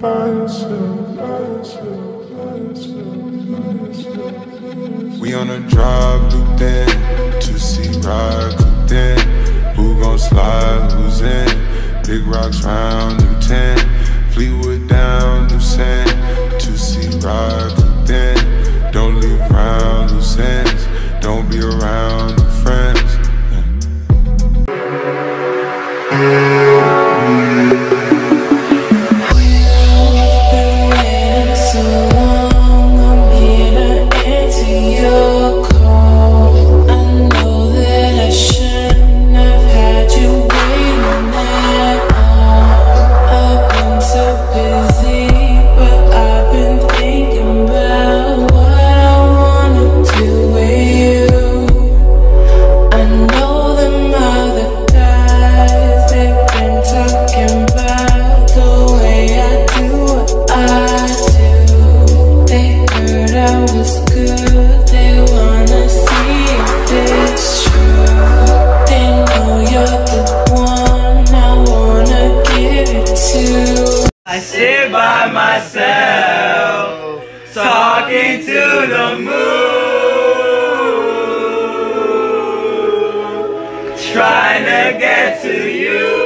We on a drive looped in to see ride cooked in. Who gon' slide? Who's in? Big rocks round I sit by myself, talking to the moon, trying to get to you.